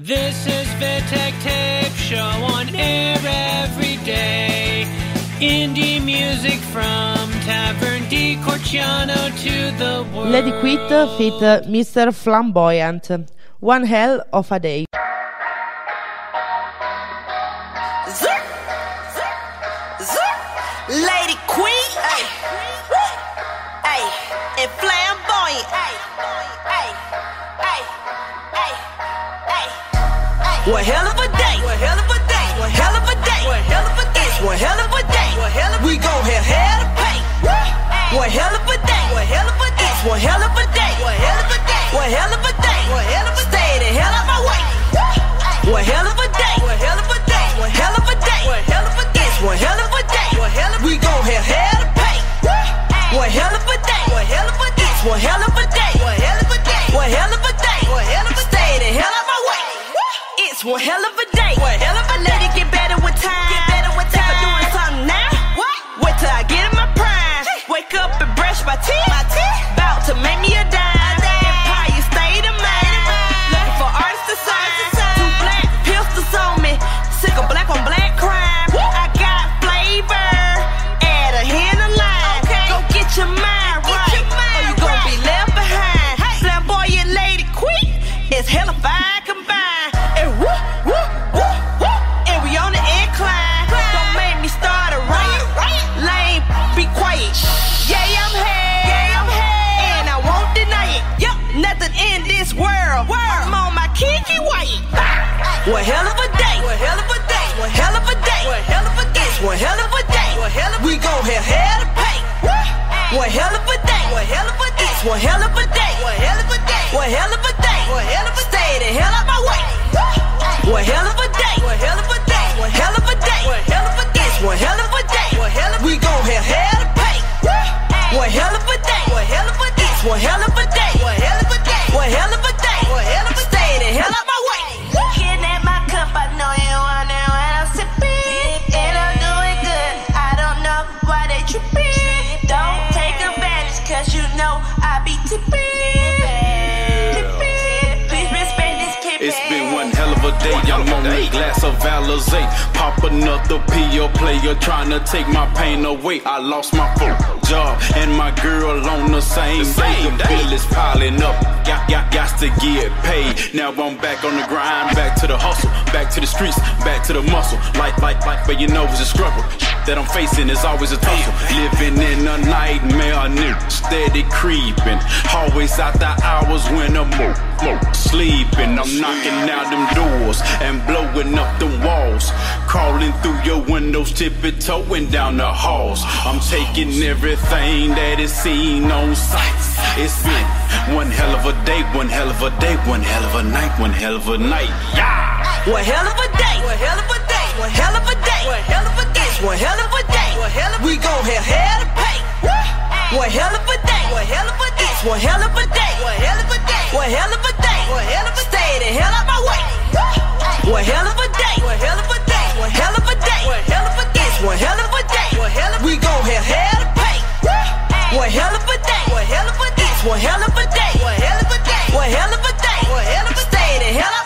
This is Vittek Tape Show on air every day. Indie music from Tavern di Corciano to the world. Lady Queet fit Mr. Flamboyant. One hell of a day. One hell of a day, one hell of a day, one hell of a day, one hell of a day, it's one hell of a day, one hell of we gon' have hell to pay. One hell of a day, one hell of a day, it's one hell of a day, one hell of a day, one hell of a day, one hell of a stay the hell out my way. One hell of a day, one hell of a day, one hell of a day, one hell of a day, it's one hell of a day, one hell of we gon' have hell to pay. One hell of a day, one hell of a day, it's one hell of a day, one hell of a day, one hell of a day. let it get better with time. Get better with time. I'm doing something now, what? Wait till I get in my prime. Wake up and brush. My teeth. Day. One hell of a day. One hell of a day. One hell of a day. One hell of a stay the hell out my way. One hell of a day. I'm on a glass of Alizé. Pop another PO player trying to take my pain away. I lost my full job and my girl on the same day. The bill is piling up. Got, got, got to get paid. Now I'm back on the grind, back to the hustle, back to the streets, back to the muscle. Like, like, like, but you know it's a struggle. That I'm facing is always a tussle. Living in a nightmare, new steady creeping. Always out the hours when I'm mo, mo, sleeping. I'm knocking out them doors and blowing up them walls. Crawling through your windows, tippy toeing down the halls. I'm taking everything that is seen on sight. It's been one hell of a day, one hell of a day, one hell of a night, one hell of a night. Yeah! One hell of a day. One hell of a day. One hell of a day. One hell of a day. One hell of a day. One hell of we gon' have hell to pay. One hell of a day. One hell of a day. One hell of a day. One hell of a day. One hell of a day. One hell of a stay the hell out my way. One hell of a day. One hell of a day. One hell of a day. One hell of a day. One hell of a day. One hell of we gon' have hell to pay. One hell of a day. One hell of a day. One hell of a day. One hell of a day. One hell of a day. One hell of a stay the hell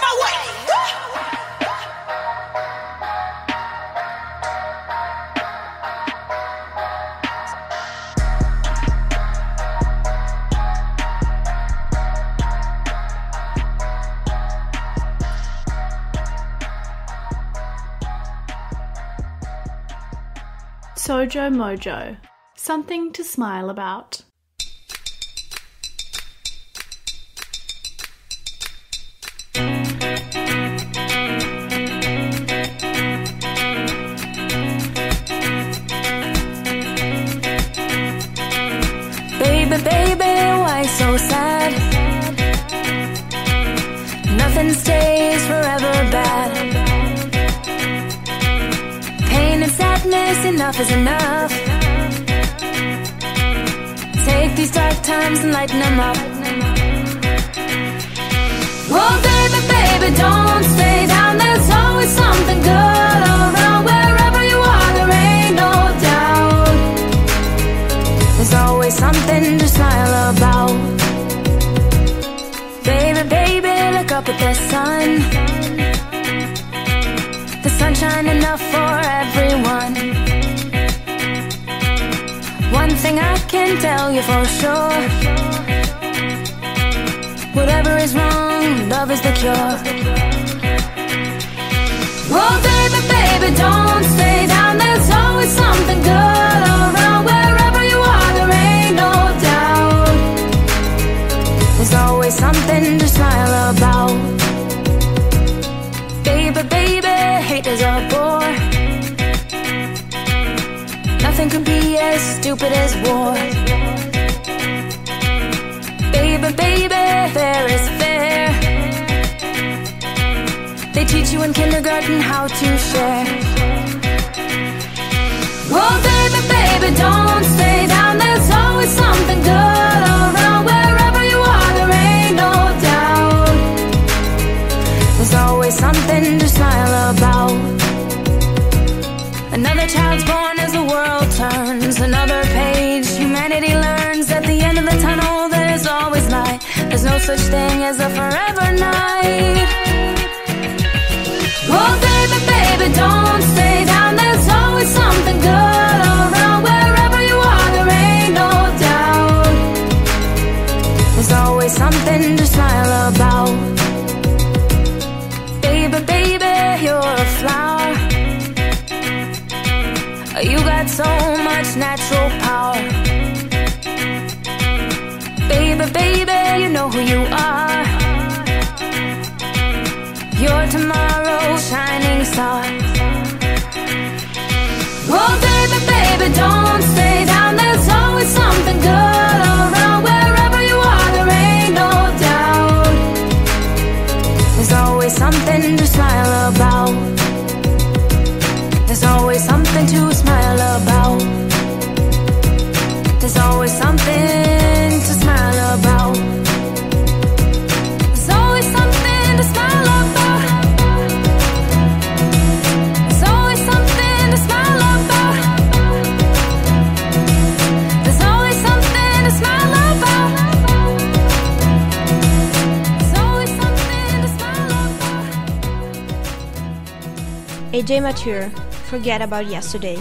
Sojo Mojo. Something to smile about. Is enough. Take these dark times and lighten them up. Tell you for sure. Whatever is wrong, love is the cure. Stupid as war. Baby, baby, fair is fair. They teach you in kindergarten how to share. Oh, baby, baby, don't stay down. There's such thing as a forever night. Oh, baby, baby, don't stay down. There's always something good around. Wherever you are, there ain't no doubt. There's always something to smile about. Baby, baby, you're a flower. You got so much natural power. Baby, baby, you know who you are. You're tomorrow's shining star. Oh, baby, baby, don't stay down. There's always something good around. Wherever you are, there ain't no doubt. There's always something to smile about. There's always something to smile Ajay Mathur, forget about yesterday.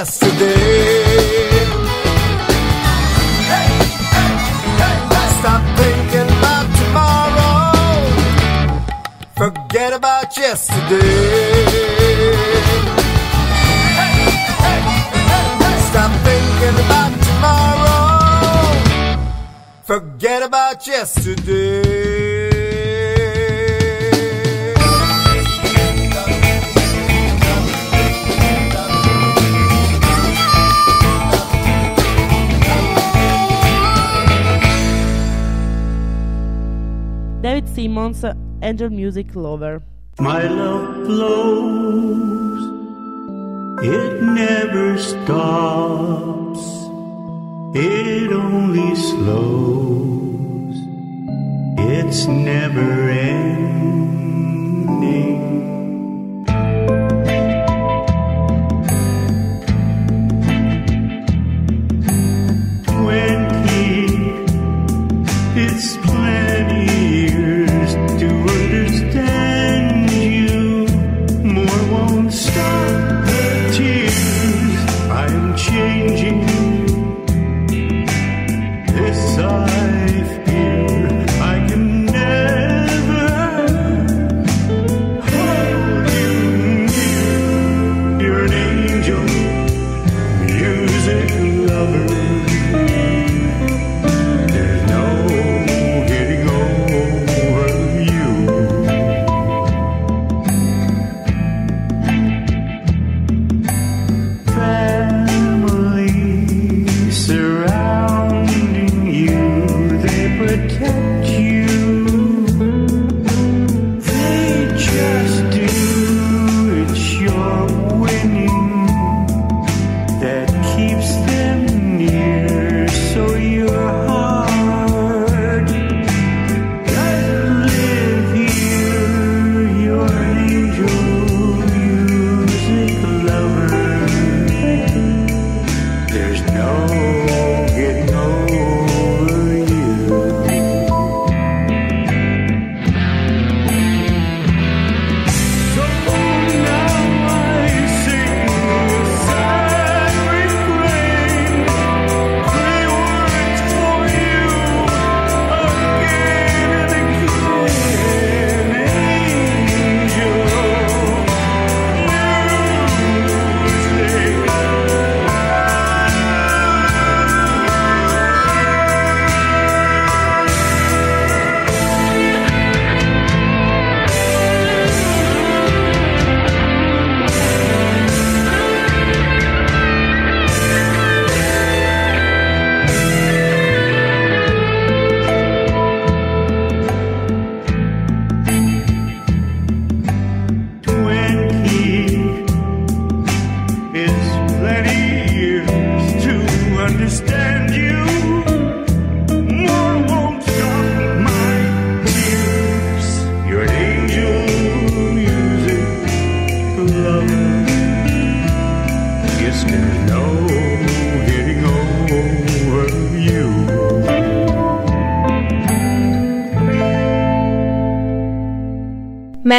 Yesterday. Simmons, Angel Music Lover. My love flows, it never stops, it only slows, it's never ending. Lover.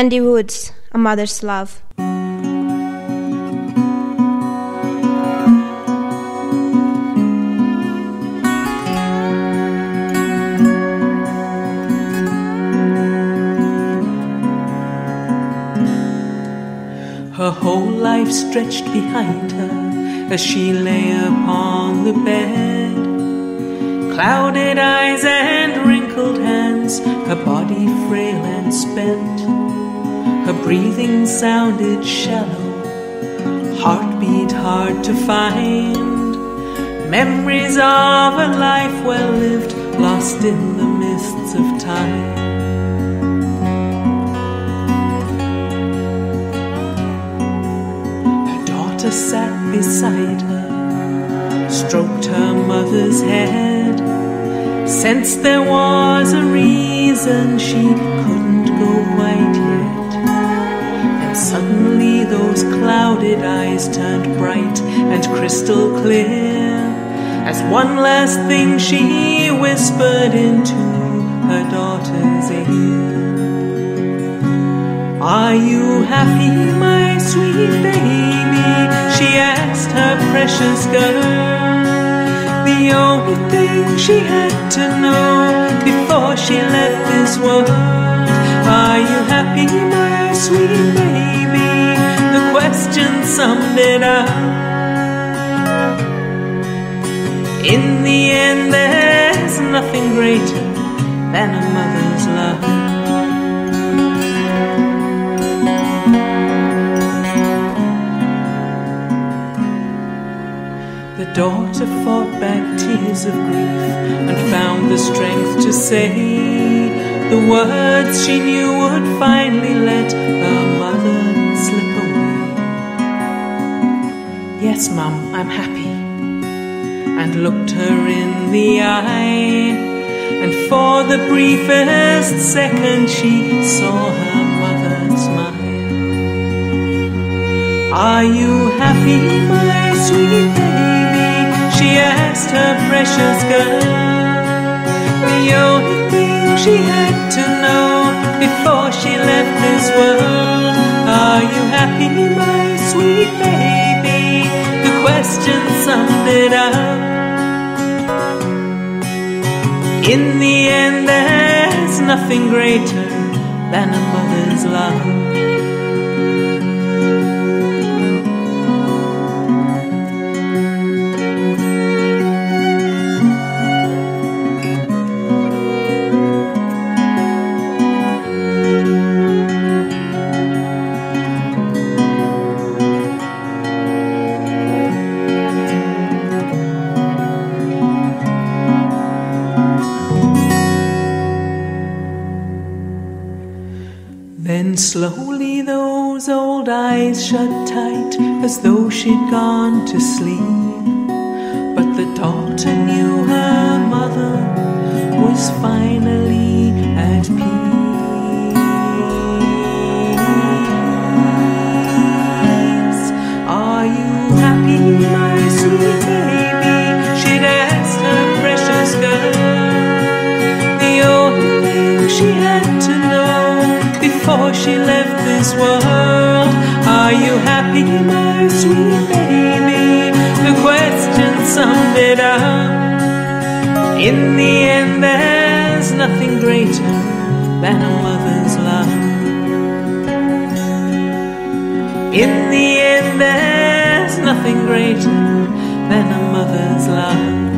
Mandy Woods, A Mother's Love. Her whole life stretched behind her as she lay upon the bed. Clouded eyes and wrinkled hands, her body frail and spent. Breathing sounded shallow, heartbeat hard to find. Memories of a life well lived, lost in the mists of time. Her daughter sat beside her, stroked her mother's head, sensed there was a reason she couldn't go quite yet. Suddenly those clouded eyes turned bright and crystal clear, as one last thing she whispered into her daughter's ear. Are you happy, my sweet baby? she asked her precious girl. The only thing she had to know before she left this world. Are you happy, my sweet baby? The question summed it up. In the end, there's nothing greater than a mother's love. The daughter fought back tears of grief and found the strength to say the words she knew would finally let her mother slip away. Yes, Mum, I'm happy. And looked her in the eye, and for the briefest second she saw her mother smile. Are you happy, my sweet baby? She asked her precious girl. The only she had to know before she left this world. Are you happy, my sweet baby? The question summed it up. In the end, there's nothing greater than a mother's love. Shut tight as though she'd gone to sleep. But the daughter knew her mother was finally at peace. Are you happy, my sweet baby? She'd asked her precious girl. The only thing she had to know before she left this world. Are you happy, my sweet baby? The question summed it up. In the end, there's nothing greater than a mother's love. In the end, there's nothing greater than a mother's love.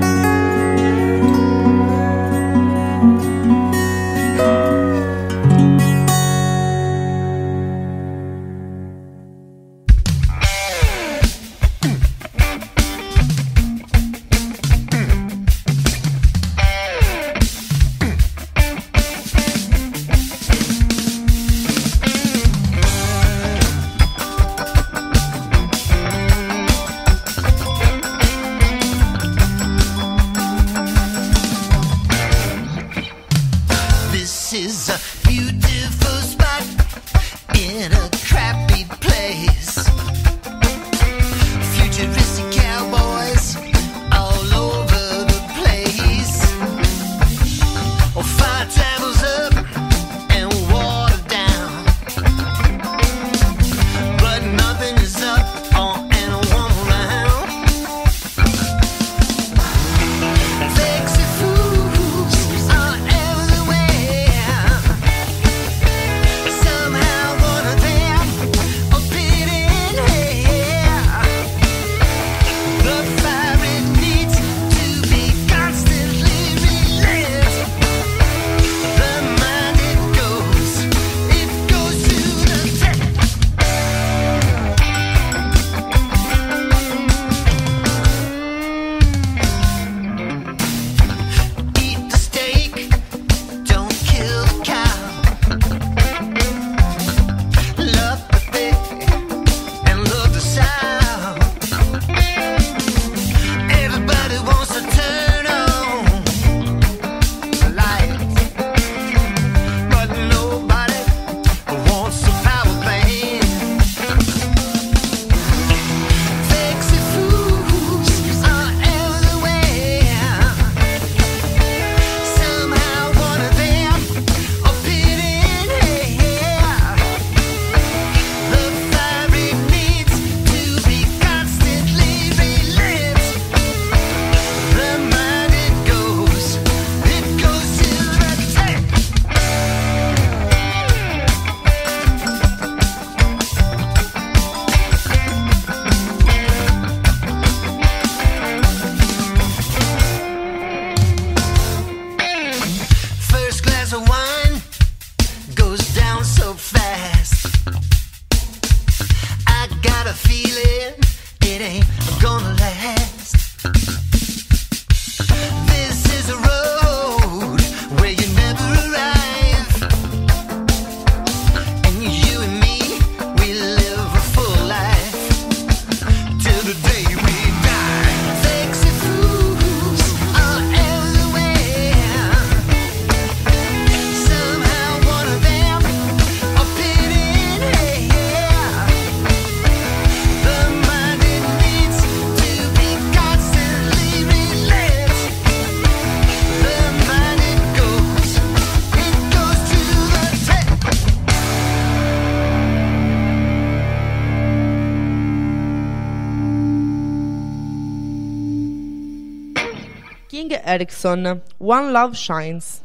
Ericsson, One Love Shines.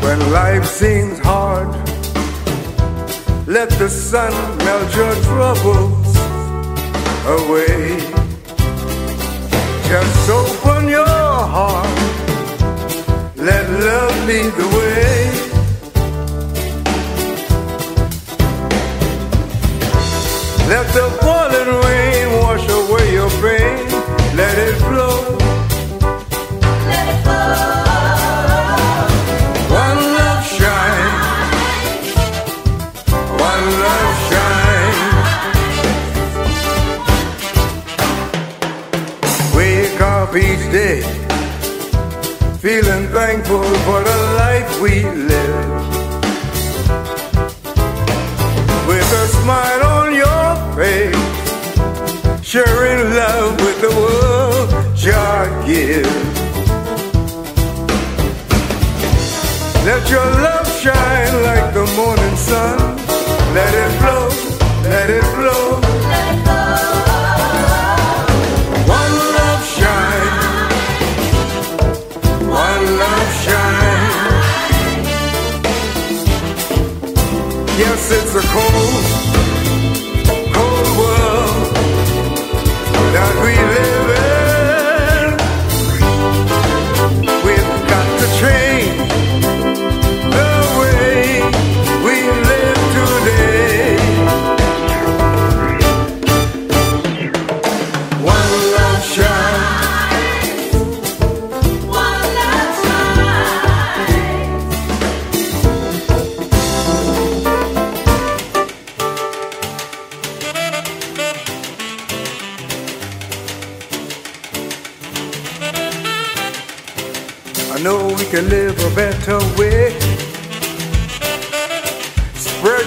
When life seems hard, let the sun melt your troubles away. Just open your heart, let love lead the way. Let the falling rain wash away your pain, let it flow. Thankful for the life we live. With a smile on your face, sharing love with the world, God gives. Let your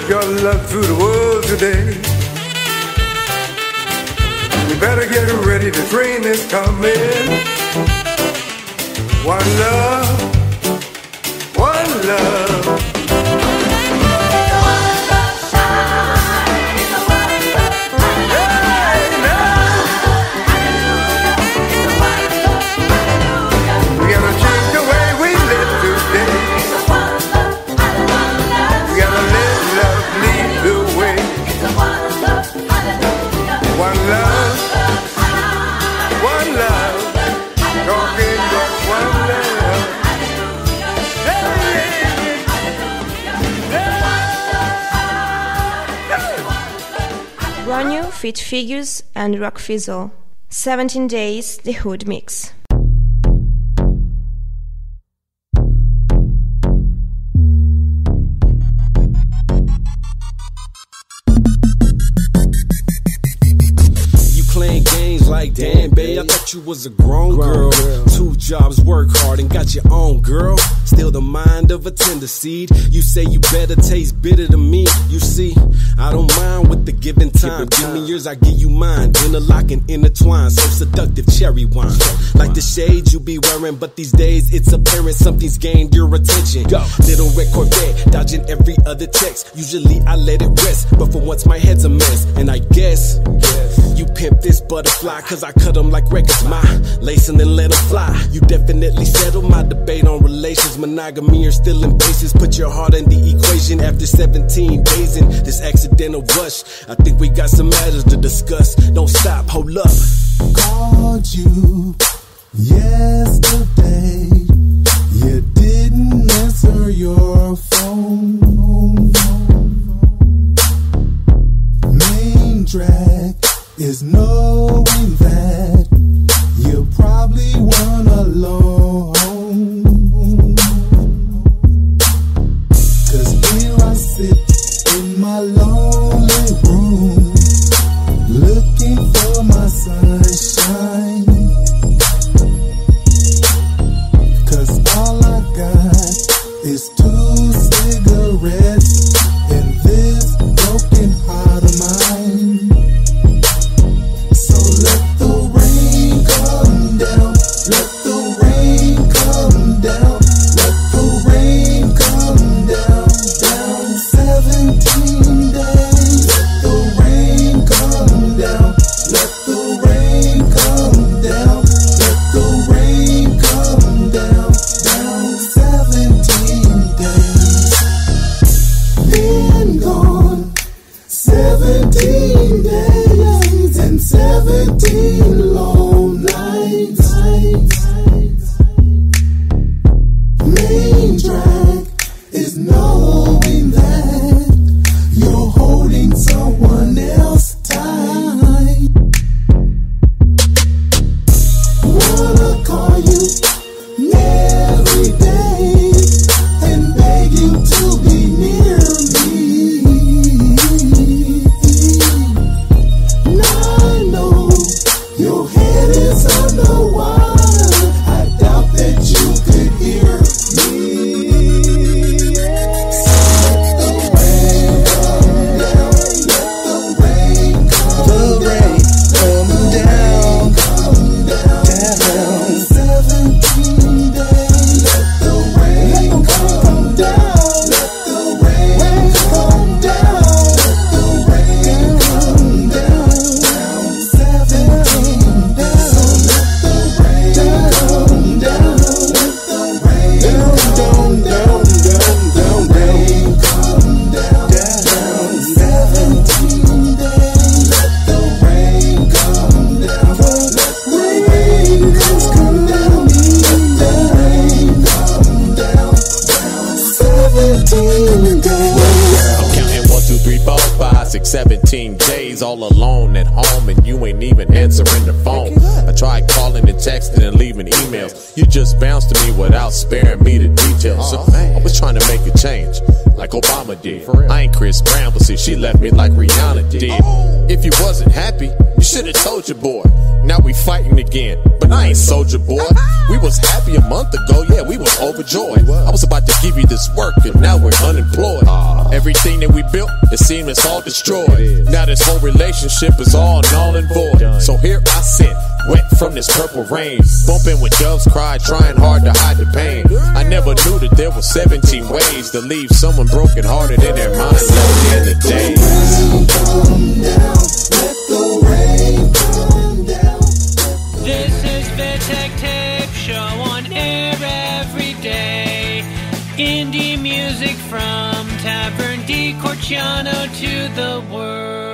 Your love through the world today. We better get ready, the train is coming. One love, one love. Ronnue, Fit Figuz, and Roc Phizzle. 17 Days, The Hood Mix. You playing games like damn, babe. Thought you was a grown, girl. Two jobs, work hard, and got your own girl. Still the mind of a tender seed. You say you better taste bitter than me. You see, I don't mind with the given time. Give me yours, I give you mine. Interlock and intertwine. So seductive, cherry wine. Like the shades you be wearing, but these days it's apparent something's gained your attention. Little red Corvette, dodging every other text. Usually I let it rest, but for once my head's a mess. And I guess, you pimp this butterfly, cause I cut them like records. My lacing and let them fly. You definitely settle my debate on relations, monogamy or still in bases. Put your heart in the equation after 17 days in this accidental rush. I think we got some matters to discuss. Don't stop, hold up. called you yesterday. You didn't answer your without sparing me the details. So I was trying to make a change, like Obama did. I ain't Chris Brown, but see, she left me like Rihanna did. If you wasn't happy, you should have told your boy. Now we fighting again, but I ain't soldier boy. We was happy a month ago, yeah, we was overjoyed. I was about to give you this work, and now we're unemployed. Everything that we built, it seems it's all destroyed. Now this whole relationship is all null and void. So here I sit, wet from this purple rain, bumping when doves cry, trying hard to hide the pain. I never knew that there were 17 ways to leave someone broken hearted in their mind end of the day. This is Vittek Tape Show on air every day. Indie music from Tavern di Corciano to the world.